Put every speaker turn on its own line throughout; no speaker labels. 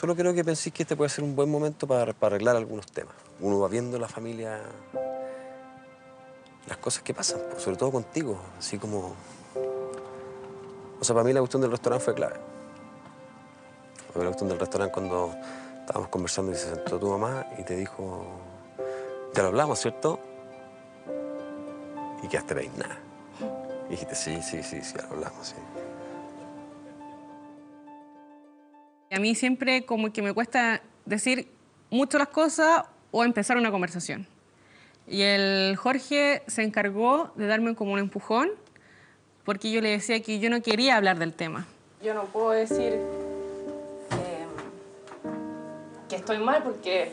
Solo creo que pensé que este puede ser un buen momento para, para arreglar algunos temas. Uno va viendo la familia, las cosas que pasan, pues, sobre todo contigo, así como... O sea, para mí la cuestión del restaurante fue clave. La cuestión del restaurante cuando estábamos conversando y se sentó tu mamá y te dijo, ya lo hablamos, ¿cierto? Y quedaste peinada. Y dijiste, sí, sí, sí, sí, ya lo hablamos, sí.
A mí siempre como que me cuesta decir mucho las cosas o empezar una conversación. Y el Jorge se encargó de darme como un empujón porque yo le decía que yo no quería hablar del tema. Yo no puedo decir que estoy mal porque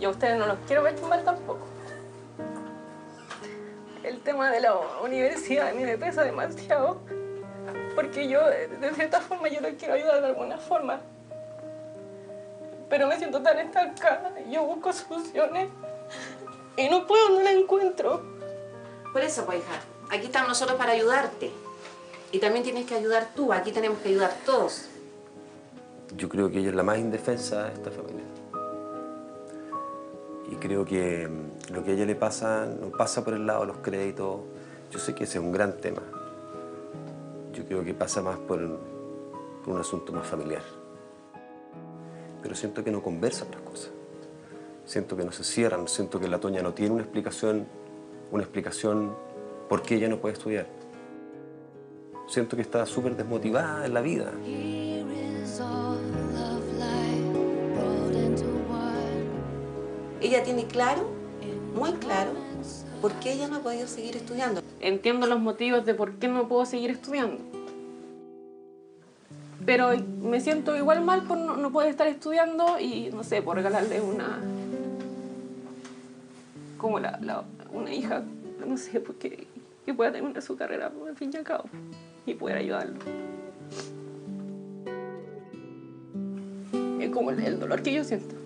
yo a ustedes no los quiero ver mal tampoco. El tema de la universidad a mí me pesa demasiado porque yo, de cierta forma, yo los quiero ayudar de alguna forma. Pero me siento tan estancada, yo busco soluciones y no puedo, no la encuentro.
Por eso, pues, hija, aquí estamos nosotros para ayudarte. Y también tienes que ayudar tú, aquí tenemos que ayudar todos.
Yo creo que ella es la más indefensa de esta familia. Y creo que mm, lo que a ella le pasa no pasa por el lado de los créditos. Yo sé que ese es un gran tema. Yo creo que pasa más por, un asunto más familiar. Pero siento que no conversan las cosas. Siento que no se cierran. Siento que la Toña no tiene una explicación, una explicación por qué ella no puede estudiar. Siento que está súper desmotivada en la vida.
Ella tiene claro, muy claro, por qué ella no ha podido seguir estudiando.
Entiendo los motivos de por qué no puedo seguir estudiando. Pero me siento igual mal por no, poder estar estudiando y, no sé, por regalarle una... como una hija, no sé, porque que pueda terminar su carrera, al fin y al cabo, y poder ayudarlo. Es como el dolor que yo siento.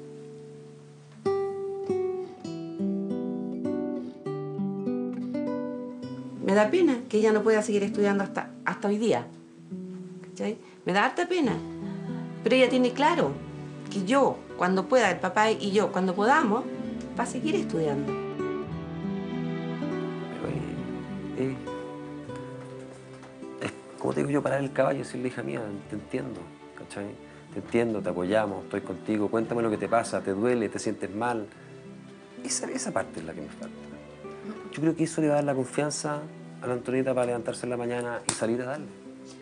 Da pena que ella no pueda seguir estudiando hasta, hasta hoy día. Me da harta pena. Pero ella tiene claro que yo, cuando pueda, el papá y yo, cuando podamos, va a seguir estudiando.
Pero, eh, eh, como te digo yo, parar el caballo y decirle, hija mía, te entiendo, ¿cachai? Te entiendo, te apoyamos, estoy contigo, cuéntame lo que te pasa, te duele, te sientes mal. Esa, esa parte es la que me falta. Yo creo que eso le va a dar la confianza a la Antonieta para levantarse en la mañana y salir a darle.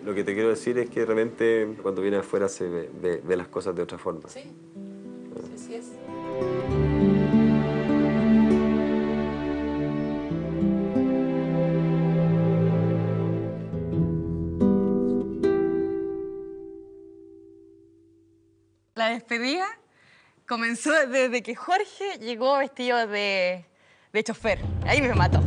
Lo que te quiero decir es que de repente cuando viene afuera se ve, ve- ve las cosas de otra forma.
Sí, así es. La despedida comenzó desde que Jorge llegó vestido de, de chofer. Ahí me mató.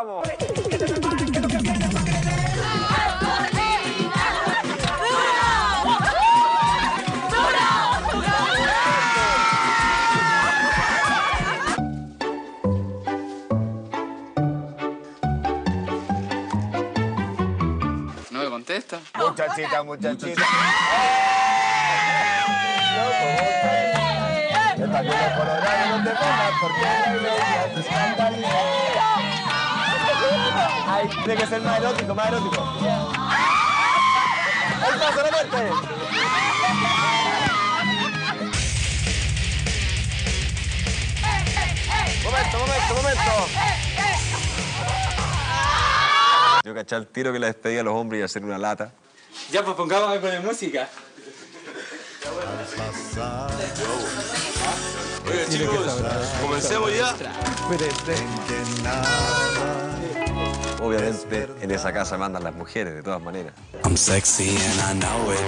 No me contesta.
Muchachita, muchachita. Está con los colorados, no te pongas porque la iglesia se escandaliza. Ay, tiene que ser más erótico, más erótico. ¡El paso de la muerte! Momento, momento, momento.
Yo caché el tiro que la despedía a los hombres y hacer una lata.
Ya, pues pongamos algo de música.
Oye, chicos, comencemos ya. Obviamente en esa casa mandan las mujeres, de todas maneras.
I'm sexy and I know it.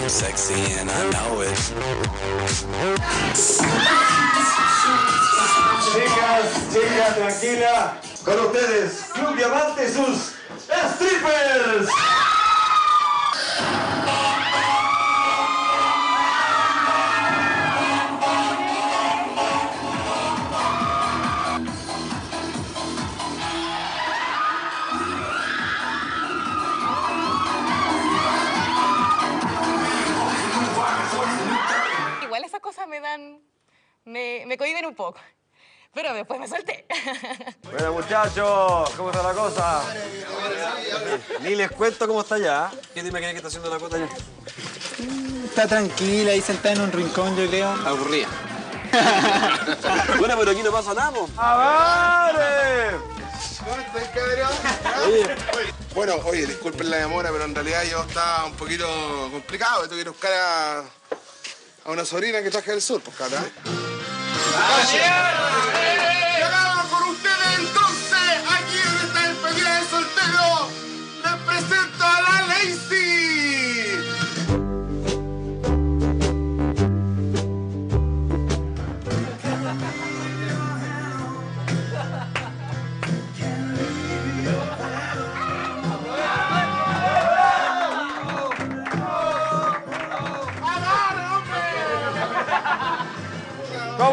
I'm sexy and I know it.
Chicas, chicas, tranquila. Con ustedes, Club Diamante y sus strippers.
Dan, me, me cohiben un poco, pero después me solté.
Bueno, muchachos, ¿cómo está la cosa? Ni les cuento cómo está ya. ¿Quién te imaginas que está haciendo la cosa ya?
Está tranquila ahí sentada en un rincón, yo creo. Aburrida.
Bueno, pero aquí no pasa nada. ¡Avare!
Bueno, oye, disculpen la demora, pero en realidad yo estaba un poquito complicado. Tuve que ir a buscar a, a una sobrina que traje del sur, pues, Cata.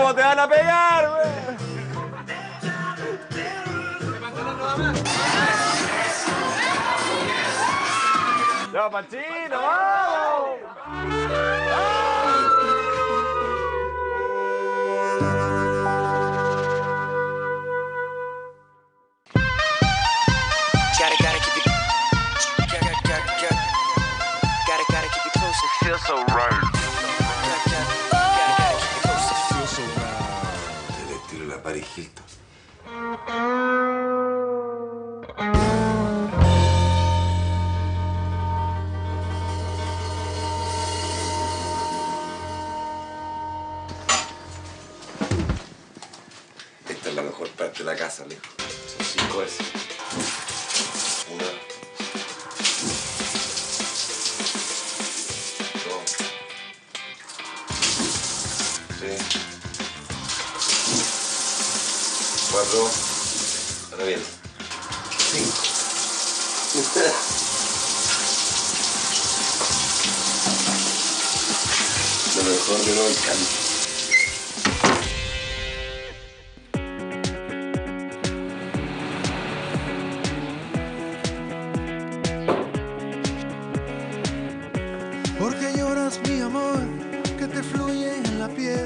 ¿Cómo te van a pegar, güey?
Hilton. Esta es la mejor parte de la casa, Alejo. Son cinco veces. 4, reviento. 5. Espera. Lo mejor de lo
alcanza.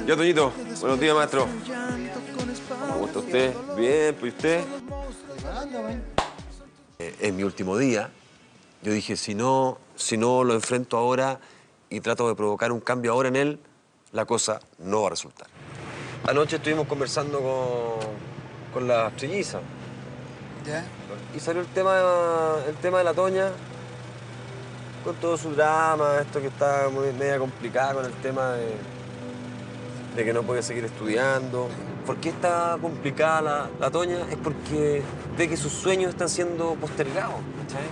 Yo, Toñito. Buenos días, maestro. ¿Cómo está usted? Bien, pues ¿y usted. Eh, Es mi último día. Yo dije, si no, si no lo enfrento ahora y trato de provocar un cambio ahora en él, la cosa no va a resultar. Anoche estuvimos conversando con, con las trillizas
¿Ya?
y salió el tema, el tema de la Toña con todo su drama, esto que está muy media complicada con el tema de, de que no puede seguir estudiando. ¿Por qué está complicada la, la Toña? Es porque ve que sus sueños están siendo postergados. ¿cachai?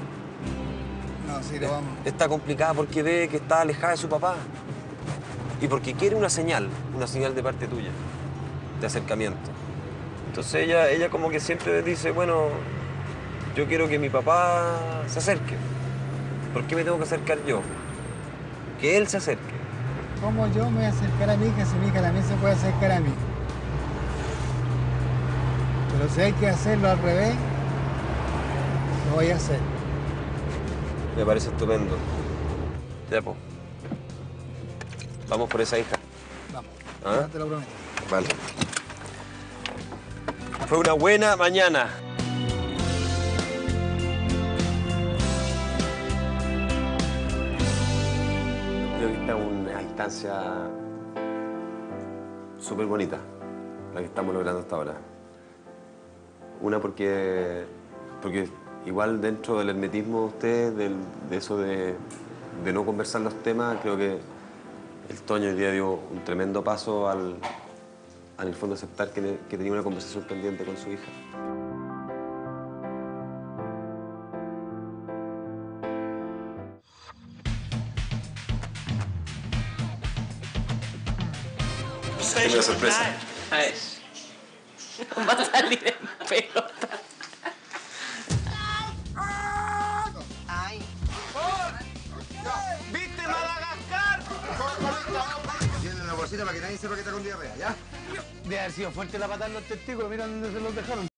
No, sí, lo vamos.
Está complicada porque ve que está alejada de su papá. Y porque quiere una señal, una señal de parte tuya, de acercamiento. Entonces ella, ella como que siempre dice, bueno, yo quiero que mi papá se acerque. ¿Por qué me tengo que acercar yo? Que él se acerque.
¿Cómo yo me voy a acercar a mi hija si mi hija también se puede acercar a mí? Pero si hay que hacerlo al revés, lo voy a hacer.
Me parece estupendo. Ya. Vamos por esa hija.
Vamos,
¿Ah?
te lo prometo.
Vale. Fue una buena mañana. Creo que está una instancia súper bonita, la que estamos logrando hasta ahora. Una porque, porque igual dentro del hermetismo de usted, del- de eso de, de no conversar los temas, creo que el Toño hoy día dio un tremendo paso al, en el fondo aceptar que, que tenía una conversación pendiente con su hija. Tengo sorpresa.
A ver. Va a salir en pelota.
¿Viste Madagascar? Tiene una bolsita para que nadie sepa que está con diarrea, ¿ya?
De haber sido fuerte la patada en los testículos, mira dónde se los dejaron.